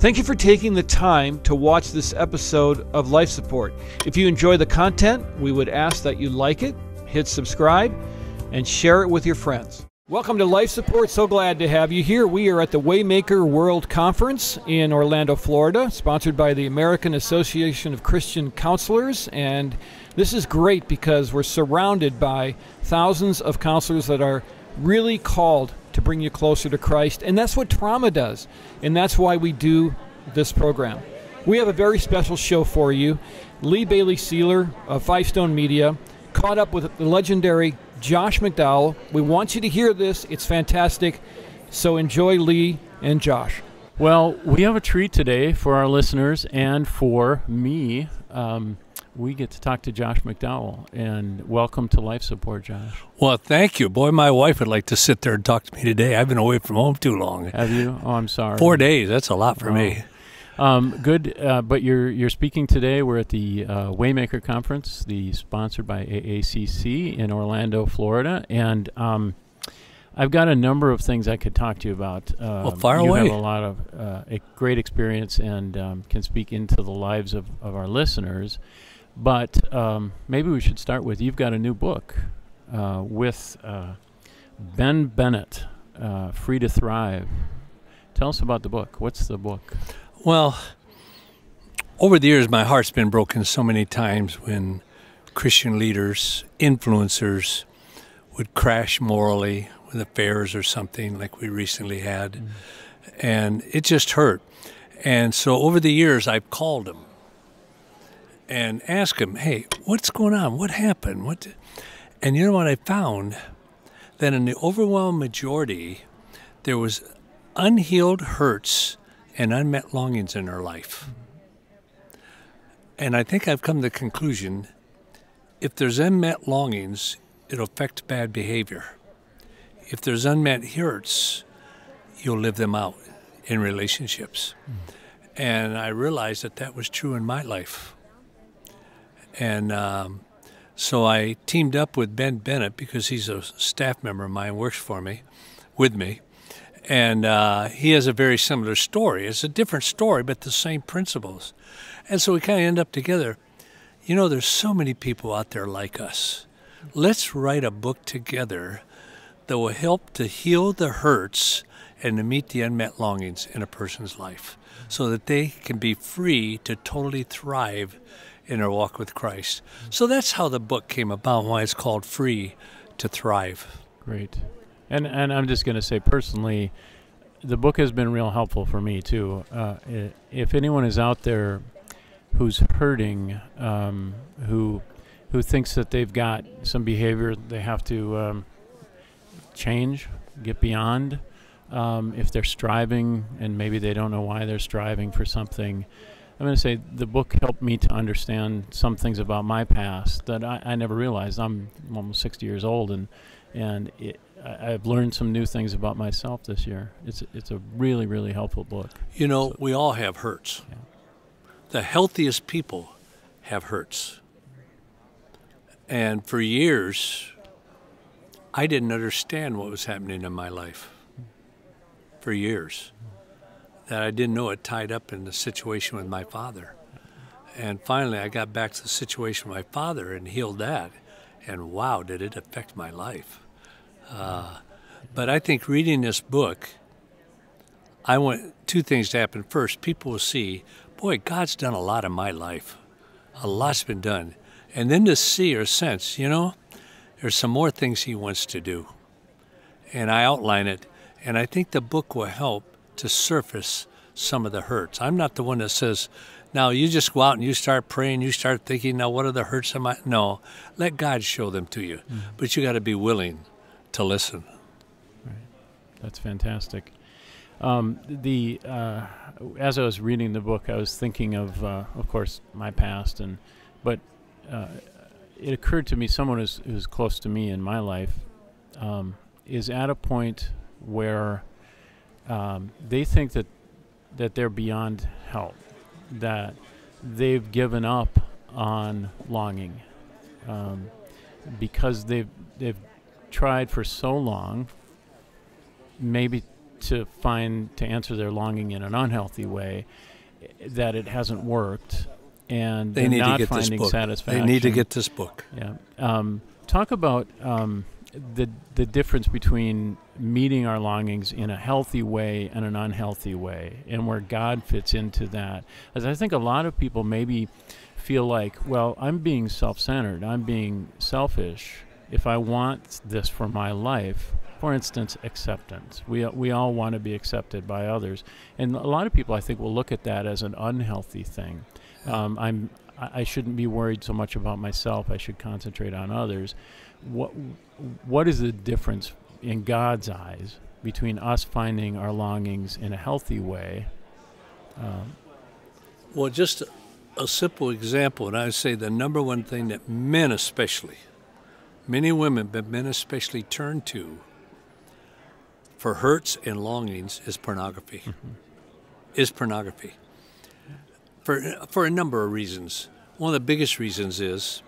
Thank you for taking the time to watch this episode of Life Support. If you enjoy the content, we would ask that you like it, hit subscribe, and share it with your friends. Welcome to Life Support. So glad to have you here. We are at the Waymaker World Conference in Orlando, Florida, sponsored by the American Association of Christian Counselors. And this is great because we're surrounded by thousands of counselors that are really called to bring you closer to Christ. And that's what trauma does. And that's why we do this program. We have a very special show for you. Lee Bailey Sealer of Five Stone Media caught up with the legendary Josh McDowell. We want you to hear this. It's fantastic. So enjoy Lee and Josh. Well, we have a treat today for our listeners and for me. Um, we get to talk to Josh McDowell, and welcome to Life Support, Josh. Well, thank you. Boy, my wife would like to sit there and talk to me today. I've been away from home too long. Have you? Oh, I'm sorry. Four days. That's a lot for oh. me. Um, good, uh, but you're you're speaking today. We're at the uh, Waymaker Conference, the sponsored by AACC in Orlando, Florida, and um, I've got a number of things I could talk to you about. Um, well, far you away. have a lot of uh, a great experience and um, can speak into the lives of, of our listeners. But um, maybe we should start with you've got a new book uh, with uh, Ben Bennett, uh, Free to Thrive. Tell us about the book. What's the book? Well, over the years, my heart's been broken so many times when Christian leaders, influencers, would crash morally with affairs or something like we recently had. Mm. And it just hurt. And so over the years, I've called them and ask him, hey, what's going on? What happened? What? And you know what I found? That in the overwhelming majority, there was unhealed hurts and unmet longings in her life. And I think I've come to the conclusion if there's unmet longings, it'll affect bad behavior. If there's unmet hurts, you'll live them out in relationships. Mm. And I realized that that was true in my life. And um, so I teamed up with Ben Bennett because he's a staff member of mine, works for me, with me and uh, he has a very similar story. It's a different story, but the same principles. And so we kind of end up together. You know, there's so many people out there like us. Let's write a book together that will help to heal the hurts and to meet the unmet longings in a person's life so that they can be free to totally thrive in their walk with Christ. So that's how the book came about, why it's called Free to Thrive. Great. And and I'm just going to say personally, the book has been real helpful for me too. Uh, if anyone is out there who's hurting, um, who who thinks that they've got some behavior they have to um, change, get beyond. Um, if they're striving and maybe they don't know why they're striving for something, I'm going to say the book helped me to understand some things about my past that I, I never realized. I'm almost 60 years old, and and it, I, have learned some new things about myself this year. It's it's a really really helpful book. You know, so, we all have hurts. Yeah. The healthiest people have hurts. And for years, I didn't understand what was happening in my life. For years, that I didn't know it tied up in the situation with my father. And finally, I got back to the situation with my father and healed that. And wow, did it affect my life. Uh, but I think reading this book, I want two things to happen. First, people will see, boy, God's done a lot in my life. A lot's been done. And then to see or sense, you know, there's some more things He wants to do. And I outline it. And I think the book will help to surface some of the hurts. I'm not the one that says, now you just go out and you start praying, you start thinking, now what are the hurts of my. No, let God show them to you. Mm-hmm. But you got to be willing to listen. Right. That's fantastic. Um, the uh, as I was reading the book, I was thinking of, uh, of course, my past, and but uh, it occurred to me someone who's, who's close to me in my life um, is at a point where um, they think that that they're beyond help, that they've given up on longing um, because they've they've tried for so long, maybe to find to answer their longing in an unhealthy way that it hasn't worked and They need to not get this finding book. satisfaction. They need to get this book. Yeah. Um, talk about um, the the difference between meeting our longings in a healthy way and an unhealthy way, and where God fits into that. As I think a lot of people maybe feel like, well, I'm being self-centered. I'm being selfish. If I want this for my life, for instance, acceptance. We we all want to be accepted by others, and a lot of people I think will look at that as an unhealthy thing. Um, I'm I I shouldn't be worried so much about myself. I should concentrate on others. What what is the difference in God's eyes between us finding our longings in a healthy way? Um, Well, just a, a simple example, and I say the number one thing that men, especially, many women, but men especially, turn to for hurts and longings is pornography. Is pornography for for a number of reasons. One of the biggest reasons is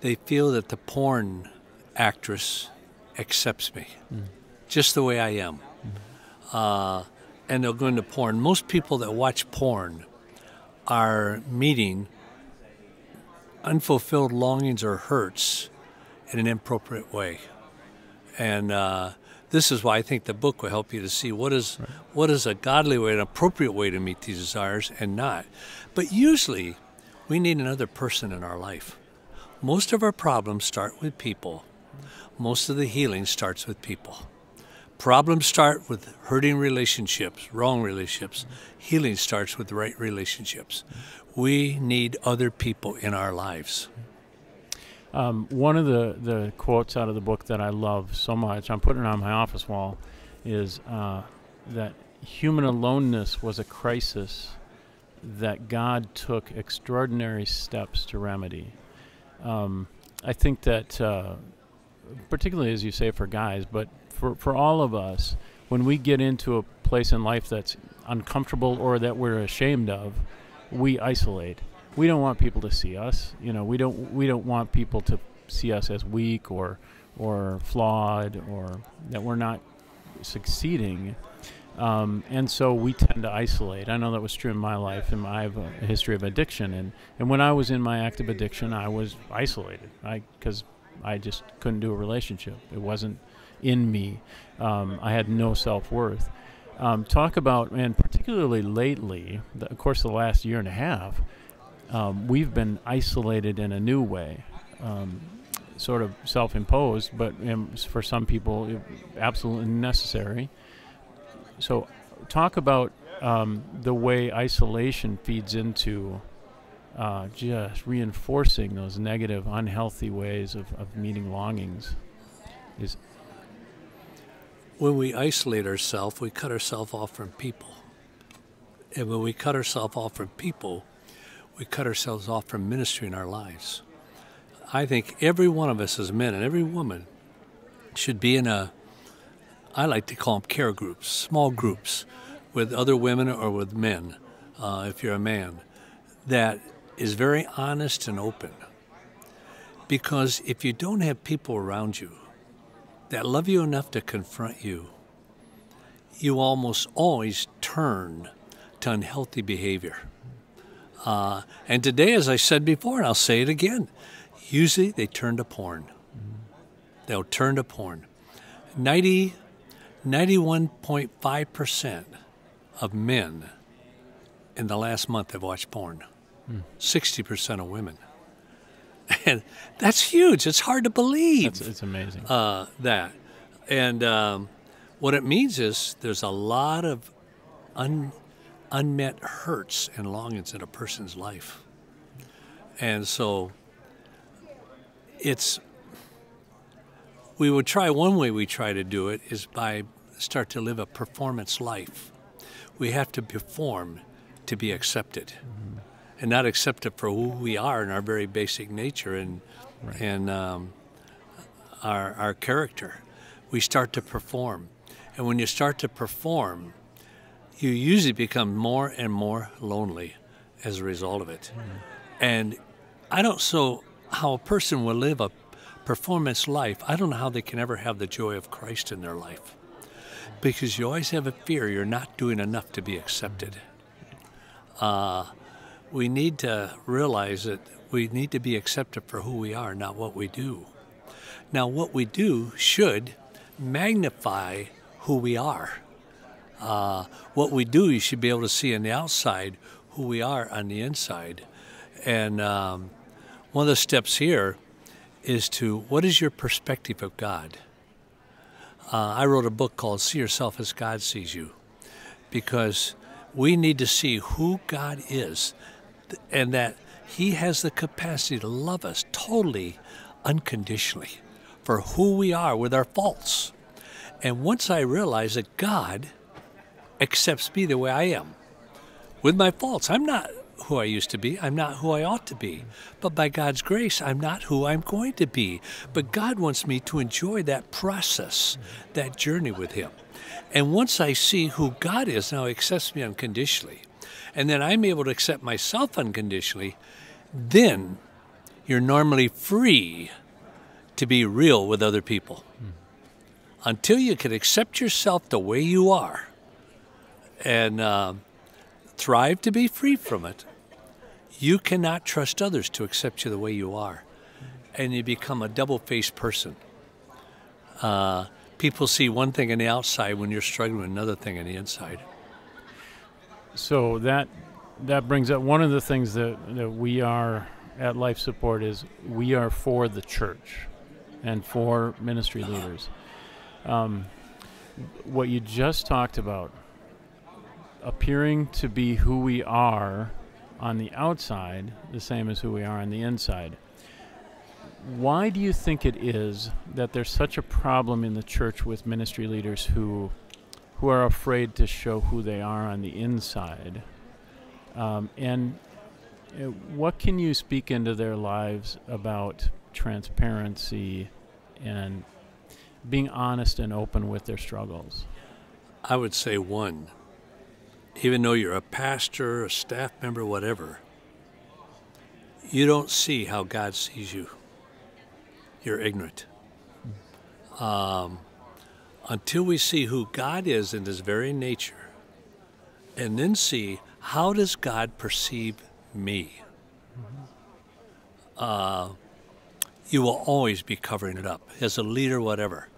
they feel that the porn actress accepts me just the way I am, uh, and they'll go into porn. Most people that watch porn are meeting unfulfilled longings or hurts in an inappropriate way. And uh, this is why I think the book will help you to see what is what is a godly way, an appropriate way to meet these desires, and not. But usually, we need another person in our life. Most of our problems start with people. Most of the healing starts with people. Problems start with hurting relationships, wrong relationships. Healing starts with the right relationships. We need other people in our lives. Um, one of the, the quotes out of the book that I love so much, I'm putting it on my office wall, is uh, that human aloneness was a crisis that God took extraordinary steps to remedy. Um, I think that, uh, particularly as you say for guys, but for, for all of us, when we get into a place in life that's uncomfortable or that we're ashamed of, we isolate we don't want people to see us. You know, we don't we don't want people to see us as weak or or flawed or that we're not succeeding. Um, and so we tend to isolate. I know that was true in my life, and I have a, history of addiction. And, and when I was in my active addiction, I was isolated. I because I just couldn't do a relationship. It wasn't in me. Um, I had no self worth. Um, talk about, and particularly lately, the, of course, the last year and a half, um, we've been isolated in a new way, um, sort of self-imposed, but um, for some people, absolutely necessary. So, talk about um, the way isolation feeds into uh, just reinforcing those negative, unhealthy ways of, of meeting longings. Is When we isolate ourselves, we cut ourselves off from people. And when we cut ourselves off from people, we cut ourselves off from ministry in our lives. I think every one of us as men and every woman should be in a, I like to call them care groups, small groups with other women or with men, uh, if you're a man, that is very honest and open. Because if you don't have people around you that love you enough to confront you, you almost always turn to unhealthy behavior. Uh, and today, as I said before, and I'll say it again, usually they turn to porn. They'll turn to porn. 90, 91.5% of men in the last month have watched porn. 60% of women. And that's huge. It's hard to believe it's, it's amazing. uh, that. And um, what it means is there's a lot of un, unmet hurts and longings in a person's life. And so it's, we would try, one way we try to do it is by start to live a performance life. We have to perform to be accepted. And not accepted for who we are in our very basic nature and and um, our, our character. We start to perform. And when you start to perform, you usually become more and more lonely as a result of it. And I don't so how a person will live a performance life, I don't know how they can ever have the joy of Christ in their life. because you always have a fear you're not doing enough to be accepted. Uh, we need to realize that we need to be accepted for who we are, not what we do. Now, what we do should magnify who we are. Uh, what we do, you should be able to see on the outside who we are on the inside. And um, one of the steps here is to what is your perspective of God? Uh, I wrote a book called See Yourself as God Sees You because we need to see who God is and that He has the capacity to love us totally unconditionally for who we are with our faults. And once I realize that God accepts me the way I am with my faults, I'm not who I used to be. I'm not who I ought to be. But by God's grace, I'm not who I'm going to be. But God wants me to enjoy that process, that journey with Him. And once I see who God is, now accepts me unconditionally. And then I'm able to accept myself unconditionally, then you're normally free to be real with other people. Mm. Until you can accept yourself the way you are and uh, thrive to be free from it, you cannot trust others to accept you the way you are. And you become a double faced person. Uh, people see one thing on the outside when you're struggling with another thing on the inside. So that that brings up one of the things that, that we are at Life Support is we are for the church and for ministry leaders. Um, what you just talked about, appearing to be who we are on the outside, the same as who we are on the inside. Why do you think it is that there's such a problem in the church with ministry leaders who who are afraid to show who they are on the inside? Um, and uh, what can you speak into their lives about transparency and being honest and open with their struggles? I would say one, even though you're a pastor, a staff member, whatever, you don't see how God sees you. You're ignorant. Um, until we see who God is in His very nature, and then see how does God perceive me, uh, you will always be covering it up as a leader, whatever.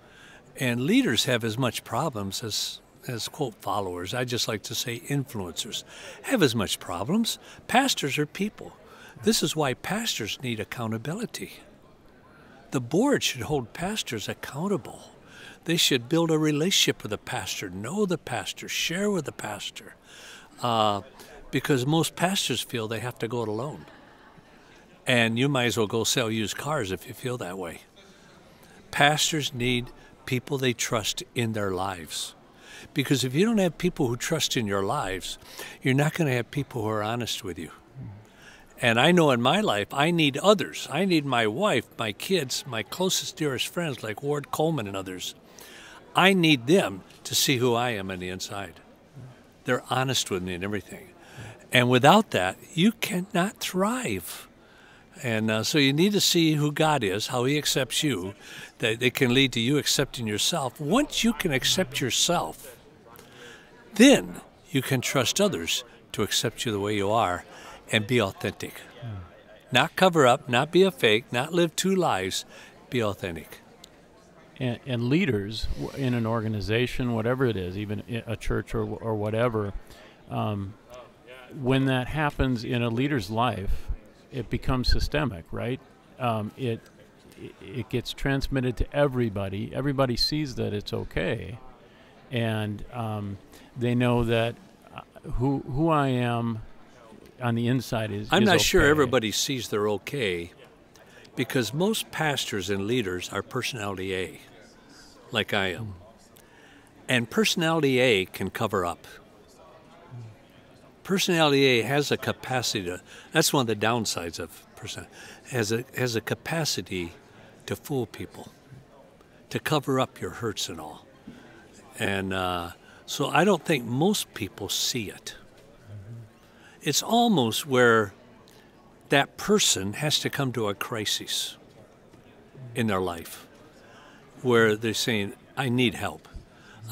And leaders have as much problems as as quote followers, I just like to say influencers, have as much problems. Pastors are people. This is why pastors need accountability. The board should hold pastors accountable. They should build a relationship with the pastor, know the pastor, share with the pastor, uh, because most pastors feel they have to go it alone. And you might as well go sell used cars if you feel that way. Pastors need people they trust in their lives. Because if you don't have people who trust in your lives, you're not going to have people who are honest with you. And I know in my life, I need others. I need my wife, my kids, my closest, dearest friends like Ward Coleman and others. I need them to see who I am on the inside. They're honest with me and everything. And without that, you cannot thrive. And uh, so you need to see who God is, how He accepts you, that it can lead to you accepting yourself. Once you can accept yourself, then you can trust others to accept you the way you are and be authentic. Not cover up, not be a fake, not live two lives, be authentic. And, and, leaders in an organization, whatever it is, even a church or, or whatever, um, when that happens in a leader's life, it becomes systemic, right? Um, it it gets transmitted to everybody. Everybody sees that it's okay, and um, they know that uh, who who I am on the inside is. I'm is not okay. sure everybody sees they're okay, because most pastors and leaders are personality A, like I am, and personality A can cover up. Personality A has a capacity to. That's one of the downsides of person has a has a capacity to fool people, to cover up your hurts and all, and. Uh, so I don't think most people see it. It's almost where that person has to come to a crisis in their life where they're saying, I need help.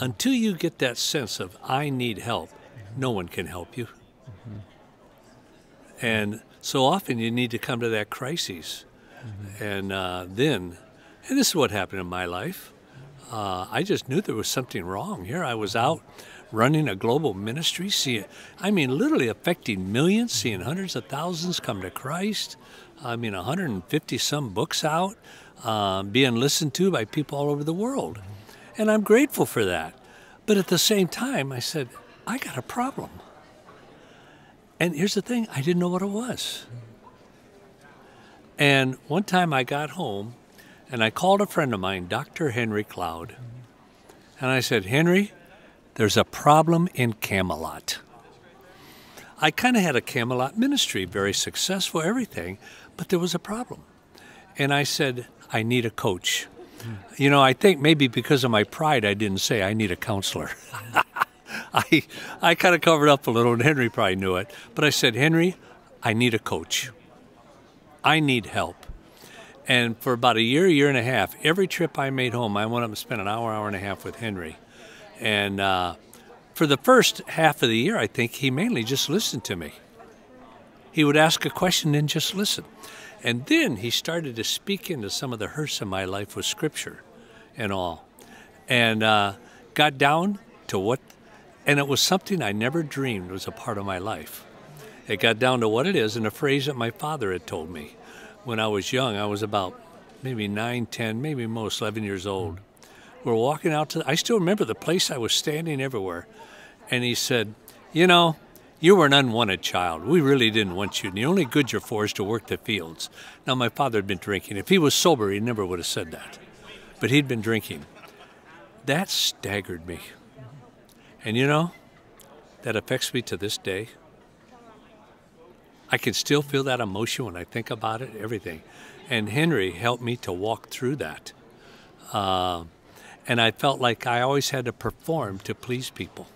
Until you get that sense of, I need help, no one can help you. And so often you need to come to that crisis. And uh, then, and this is what happened in my life. Uh, I just knew there was something wrong. Here I was out running a global ministry, seeing, I mean, literally affecting millions, seeing hundreds of thousands come to Christ. I mean, 150 some books out, uh, being listened to by people all over the world. And I'm grateful for that. But at the same time, I said, I got a problem. And here's the thing I didn't know what it was. And one time I got home and I called a friend of mine, Dr. Henry Cloud. And I said, Henry, there's a problem in Camelot. I kind of had a Camelot ministry, very successful, everything, but there was a problem. And I said, I need a coach. You know, I think maybe because of my pride, I didn't say I need a counselor. I, I kind of covered up a little, and Henry probably knew it. But I said, Henry, I need a coach. I need help. And for about a year, year and a half, every trip I made home, I went up and spent an hour, hour and a half with Henry. And uh, for the first half of the year, I think he mainly just listened to me. He would ask a question and just listen. And then he started to speak into some of the hurts of my life with scripture and all. And uh, got down to what, and it was something I never dreamed was a part of my life. It got down to what it is and a phrase that my father had told me when I was young. I was about maybe 9, 10, maybe most 11 years old. We're walking out to, I still remember the place I was standing everywhere. And he said, You know, you were an unwanted child. We really didn't want you. And the only good you're for is to work the fields. Now, my father had been drinking. If he was sober, he never would have said that. But he'd been drinking. That staggered me. And you know, that affects me to this day. I can still feel that emotion when I think about it, everything. And Henry helped me to walk through that. Uh, and I felt like I always had to perform to please people.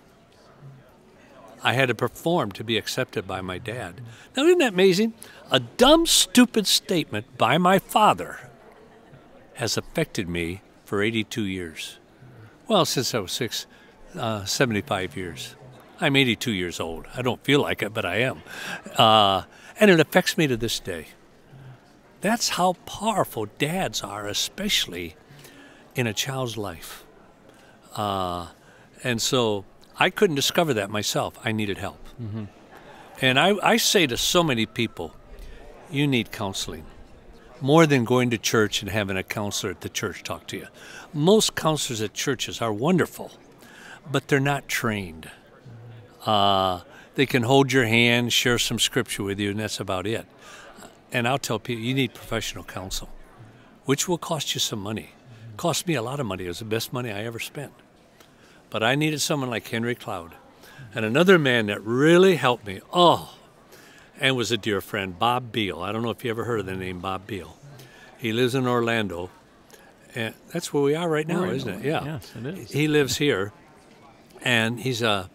I had to perform to be accepted by my dad. Now, isn't that amazing? A dumb, stupid statement by my father has affected me for 82 years. Well, since I was six, uh, 75 years. I'm 82 years old. I don't feel like it, but I am. Uh, and it affects me to this day. That's how powerful dads are, especially in a child's life. Uh, and so I couldn't discover that myself. I needed help. Mm-hmm. And I, I say to so many people, you need counseling more than going to church and having a counselor at the church talk to you. Most counselors at churches are wonderful, but they're not trained. Uh, they can hold your hand, share some scripture with you, and that's about it. And I'll tell people you need professional counsel, which will cost you some money. Cost me a lot of money. It was the best money I ever spent. But I needed someone like Henry Cloud. And another man that really helped me, oh, and was a dear friend, Bob Beal. I don't know if you ever heard of the name Bob Beal. He lives in Orlando. And that's where we are right now, isn't it? Yeah. Yes, it is. He lives here. And he's a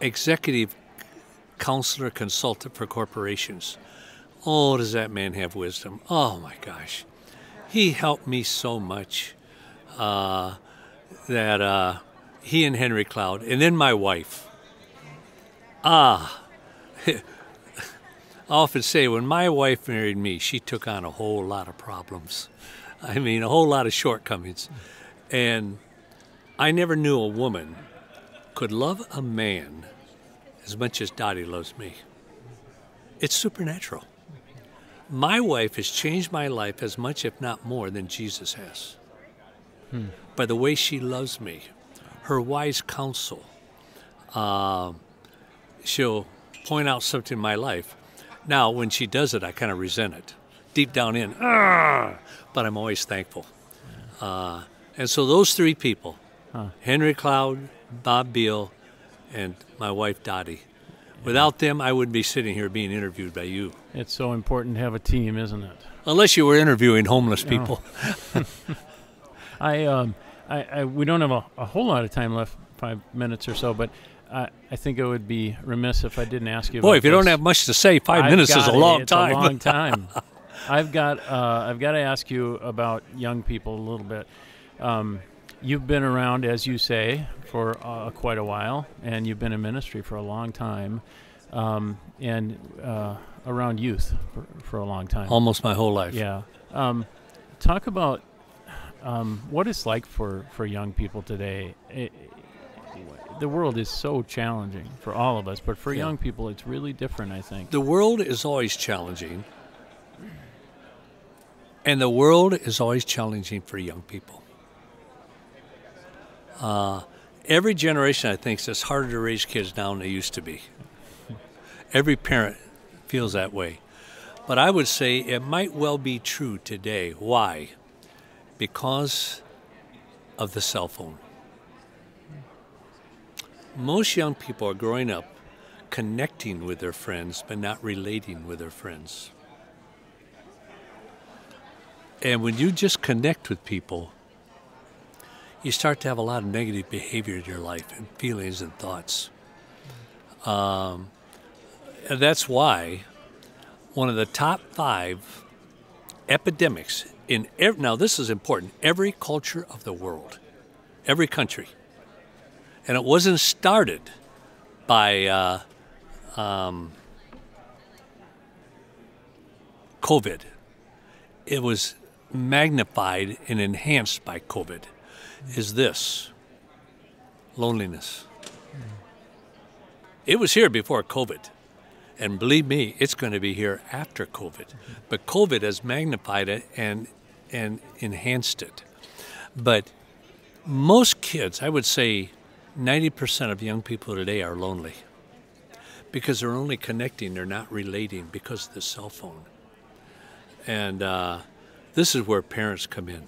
executive counselor consultant for corporations. Oh, does that man have wisdom? Oh my gosh. He helped me so much uh, that uh, he and Henry Cloud, and then my wife. Ah, I often say when my wife married me, she took on a whole lot of problems. I mean, a whole lot of shortcomings. And I never knew a woman could love a man as much as Dottie loves me. It's supernatural. My wife has changed my life as much, if not more, than Jesus has. Hmm. By the way she loves me, her wise counsel. Uh, she'll point out something in my life. Now, when she does it, I kind of resent it. Deep down in, but I'm always thankful. Uh, and so those three people, huh. Henry Cloud, Bob Beal, and my wife Dottie. Without them, I wouldn't be sitting here being interviewed by you. It's so important to have a team, isn't it? Unless you were interviewing homeless people. I um, I, I, we don't have a, a, whole lot of time left, five minutes or so, but I, I think it would be remiss if I didn't ask you. Boy, if you this. don't have much to say, 5 I've minutes is a long it's time. a long time. I've got uh, I've got to ask you about young people a little bit. Um, you've been around, as you say, for uh, quite a while, and you've been in ministry for a long time, um, and uh, around youth for, for, a long time. Almost my whole life. Yeah. Um, talk about um, what it's like for, for young people today. It, the world is so challenging for all of us, but for yeah. young people, it's really different, I think. The world is always challenging, and the world is always challenging for young people. Uh, every generation, I think, it's harder to raise kids now than they used to be. Every parent feels that way. But I would say it might well be true today. Why? Because of the cell phone. Most young people are growing up connecting with their friends, but not relating with their friends. And when you just connect with people, you start to have a lot of negative behavior in your life and feelings and thoughts. Um, and that's why one of the top five epidemics in every, now this is important every culture of the world every country. And it wasn't started by uh, um, covid. It was magnified and enhanced by covid is this loneliness it was here before covid and believe me, it's going to be here after COVID. But COVID has magnified it and and enhanced it. But most kids, I would say 90% of young people today are lonely because they're only connecting, they're not relating because of the cell phone. And uh, this is where parents come in.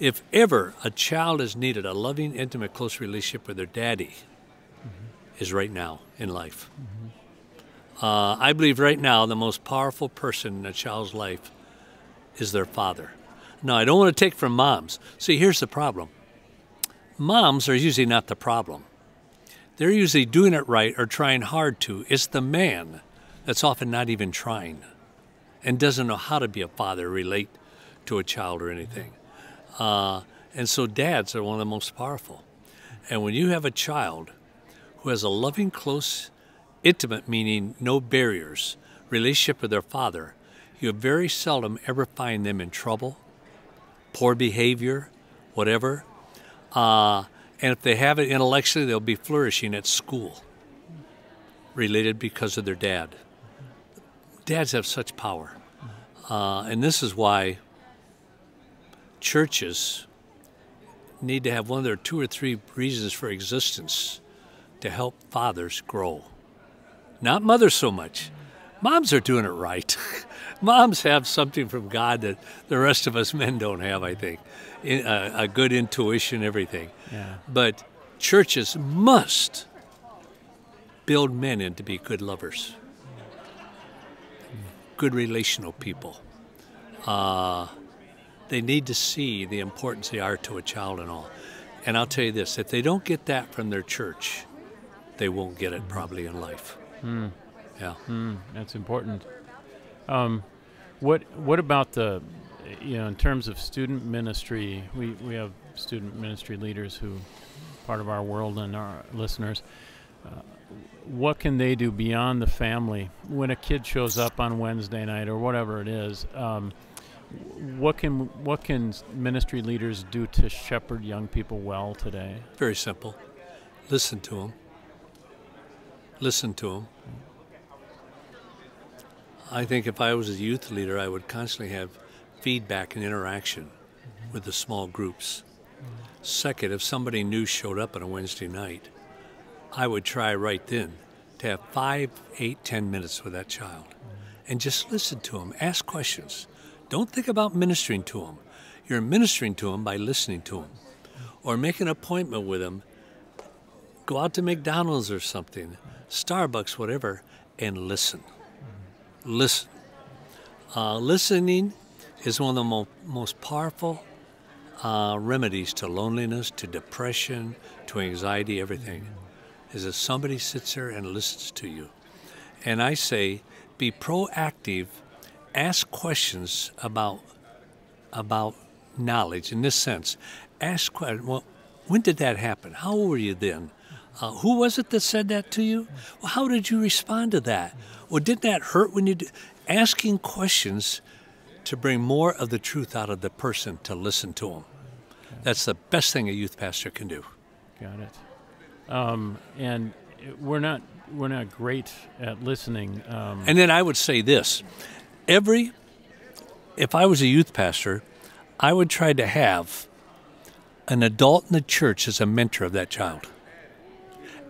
If ever a child has needed a loving, intimate, close relationship with their daddy, mm-hmm. is right now in life. Mm-hmm. Uh, I believe right now the most powerful person in a child's life is their father. Now, I don't want to take from moms. See, here's the problem moms are usually not the problem. They're usually doing it right or trying hard to. It's the man that's often not even trying and doesn't know how to be a father, relate to a child or anything. Uh, and so, dads are one of the most powerful. And when you have a child who has a loving, close, intimate meaning no barriers, relationship with their father, you very seldom ever find them in trouble, poor behavior, whatever. Uh, and if they have it intellectually, they'll be flourishing at school, related because of their dad. Dads have such power. Uh, and this is why churches need to have one of their two or three reasons for existence to help fathers grow. Not mothers so much. Moms are doing it right. Moms have something from God that the rest of us men don't have, I think. A, a good intuition, everything. Yeah. But churches must build men in to be good lovers, good relational people. Uh, they need to see the importance they are to a child and all. And I'll tell you this if they don't get that from their church, they won't get it probably in life. Mm. Yeah. Mm, that's important. Um, what What about the, you know, in terms of student ministry? We we have student ministry leaders who, part of our world and our listeners. Uh, what can they do beyond the family when a kid shows up on Wednesday night or whatever it is? Um, what can what can ministry leaders do to shepherd young people well today? Very simple. Listen to them listen to them. I think if I was a youth leader, I would constantly have feedback and interaction with the small groups. Second, if somebody new showed up on a Wednesday night, I would try right then to have five, eight, ten minutes with that child and just listen to them, ask questions. Don't think about ministering to them. You're ministering to them by listening to them or make an appointment with them. Go out to McDonald's or something Starbucks, whatever, and listen. Listen. Uh, listening is one of the mo- most powerful uh, remedies to loneliness, to depression, to anxiety, everything. Is if somebody sits there and listens to you. And I say, be proactive, ask questions about about knowledge in this sense. ask questions. Well, when did that happen? How old were you then? Uh, who was it that said that to you? Well, how did you respond to that? Well, didn't that hurt when you did? Asking questions to bring more of the truth out of the person to listen to them. That's the best thing a youth pastor can do. Got it. Um, and we're not we're not great at listening. Um, And then I would say this every, if I was a youth pastor, I would try to have an adult in the church as a mentor of that child.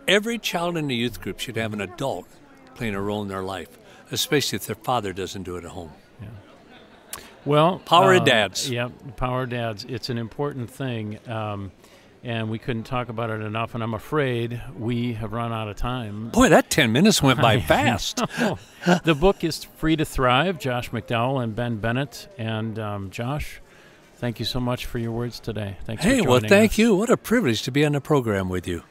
Every child in the youth group should have an adult playing a role in their life, especially if their father doesn't do it at home. well, Power of uh, dads. Yep, power of dads. It's an important thing, um, and we couldn't talk about it enough. And I'm afraid we have run out of time. Boy, that 10 minutes went by fast. The book is Free to Thrive, Josh McDowell and Ben Bennett. And um, Josh, thank you so much for your words today. Thanks Hey, for well, thank us. you. What a privilege to be on the program with you.